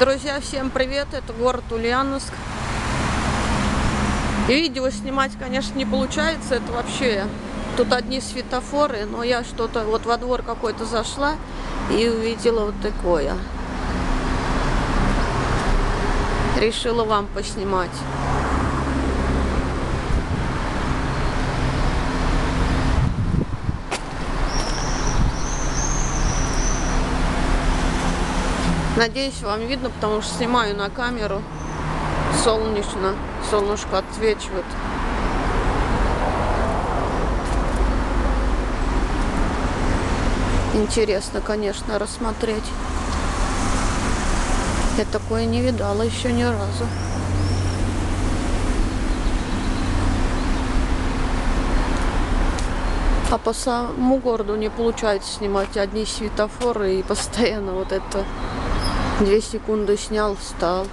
Друзья, всем привет! Это город Ульяновск. Видео снимать, конечно, не получается. Это вообще... Тут одни светофоры, но я что-то... Вот во двор какой-то зашла и увидела вот такое. Решила вам поснимать. Надеюсь, вам видно, потому что снимаю на камеру. Солнечно. Солнышко отсвечивает. Интересно, конечно, рассмотреть. Я такое не видала еще ни разу. А по самому городу не получается снимать одни светофоры и постоянно вот это Две секунды снял, встал.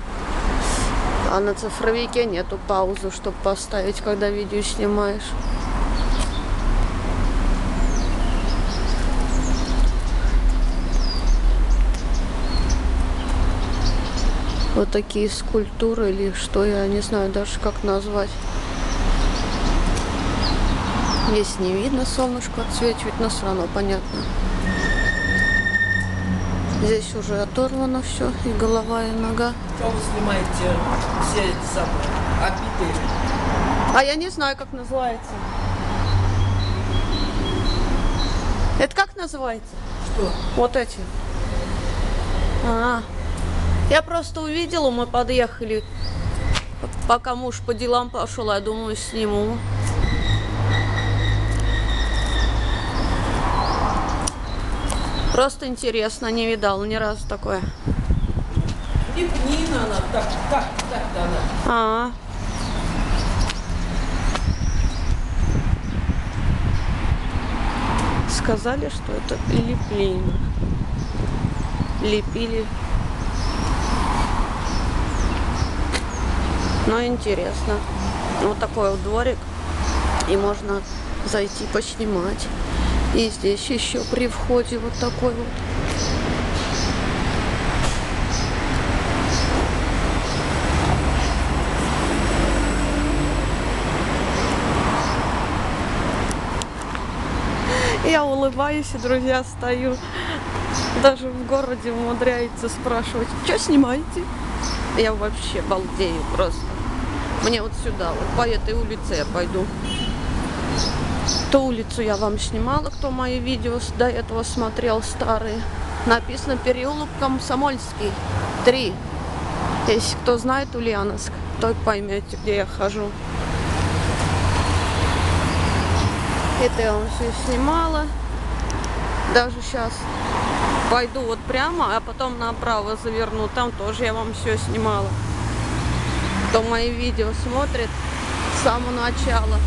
А на цифровике нету паузы, чтобы поставить, когда видео снимаешь. Вот такие скульптуры или что, я не знаю даже как назвать. Здесь не видно солнышко отсвечивает, но все равно понятно. Здесь уже оторвано все, и голова, и нога. Что вы снимаете все эти самые обитые? А я не знаю, как называется. Это как называется? Что? Вот эти. А, я просто увидела, мы подъехали. Пока муж по делам пошел, я думаю, сниму. Просто интересно, не видал ни разу такое. Лепнина она, так, так, так-то она. А, сказали, что это леплина. Лепили. Но интересно. Вот такой вот дворик. И можно зайти поснимать. И здесь еще при входе вот такой вот. Я улыбаюсь, и друзья стою. Даже в городе умудряется спрашивать, что снимаете? Я вообще балдею просто. Мне вот сюда, вот по этой улице я пойду. Ту улицу я вам снимала, кто мои видео до этого смотрел, старые. Написано переулок Комсомольский, 3. Если кто знает Ульяновск, то поймете, где я хожу. Это я вам все снимала. Даже сейчас пойду вот прямо, а потом направо заверну. Там тоже я вам все снимала. Кто мои видео смотрит с самого начала.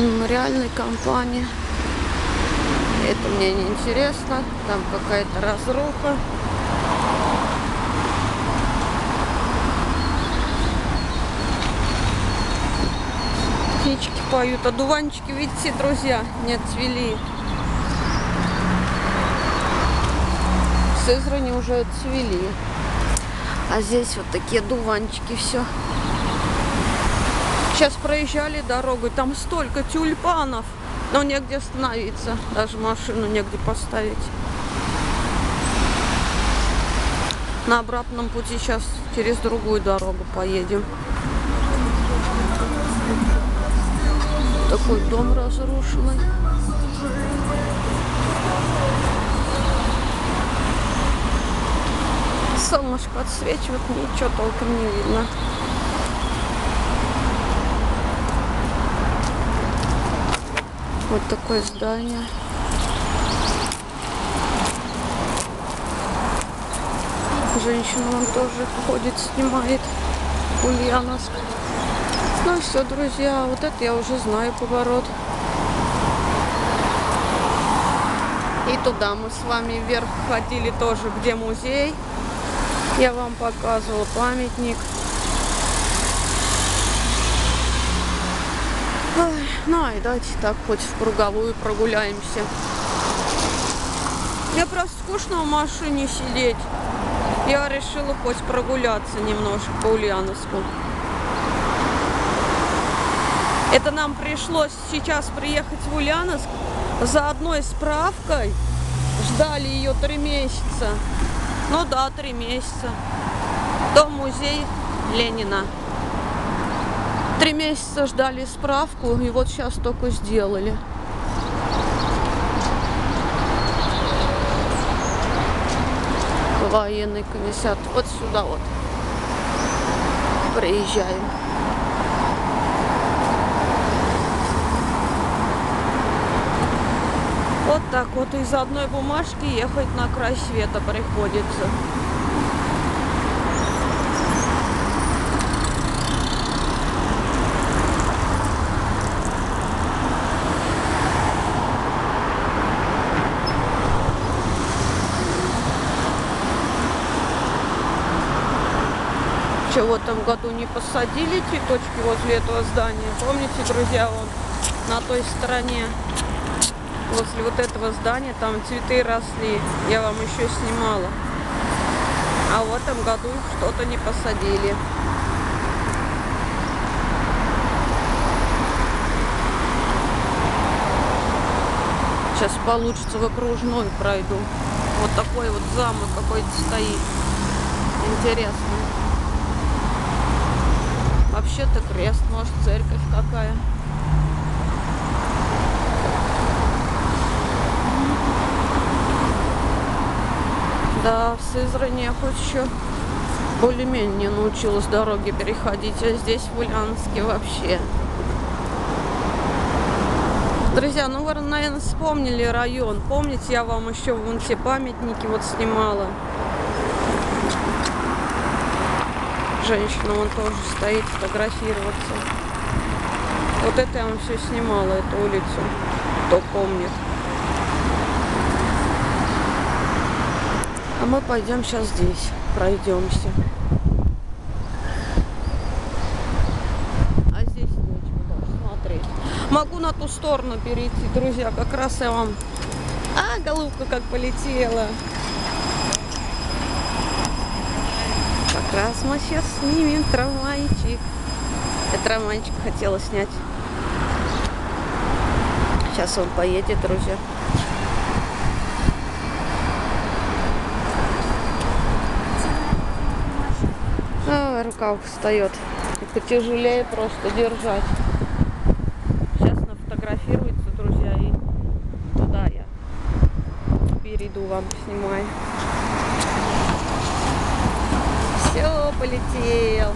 Мемориальной компании. Это мне не интересно. Там какая-то разруха. Птички поют. Одуванчики, видите, друзья, не отцвели. В Сызрани уже отцвели. А здесь вот такие дуванчики все. Сейчас проезжали дорогу, там столько тюльпанов, но негде остановиться, даже машину негде поставить. На обратном пути сейчас через другую дорогу поедем. Такой дом разрушенный. Солнышко отсвечивает, ничего толком не видно. Вот такое здание. Женщина вон тоже ходит, снимает Ульяновск. Ну все, друзья, вот это я уже знаю поворот. И туда мы с вами вверх ходили тоже, где музей. Я вам показывала памятник. Ну, и давайте так хоть в круговую прогуляемся. Мне просто скучно в машине сидеть. Я решила хоть прогуляться немножко по Ульяновску. Это нам пришлось сейчас приехать в Ульяновск за одной справкой. Ждали ее три месяца. Ну да, три месяца. До музей Ленина. Три месяца ждали справку, и вот сейчас только сделали. Военный комиссар. Вот сюда вот. Приезжаем. Вот так вот из одной бумажки ехать на край света приходится. В этом году не посадили цветочки возле этого здания? Помните, друзья, вон на той стороне возле вот этого здания там цветы росли. Я вам еще снимала. А в этом году их что-то не посадили. Сейчас получится в окружной пройду. Вот такой вот замок какой-то стоит. Интересно. Вообще-то крест, может, церковь какая. Да, в Сызрани я хоть еще более-менее научилась дороги переходить, а здесь в Ульяновске вообще. Друзья, ну вы, наверное, вспомнили район. Помните, я вам еще вон те памятники вот снимала. Женщина вон тоже стоит фотографироваться. Вот это я вам все снимала, эту улицу. Кто помнит. А мы пойдем сейчас здесь, пройдемся. А здесь нечего даже смотреть. Могу на ту сторону перейти, друзья, как раз я вам... А, голубка как полетела. Как раз мы сейчас снимем трамвайчик. Я трамвайчик хотела снять. Сейчас он поедет, друзья. А, рука встает. И потяжелее просто держать. Сейчас нафотографируется, друзья, и туда я перейду вам снимаю. Все, полетел.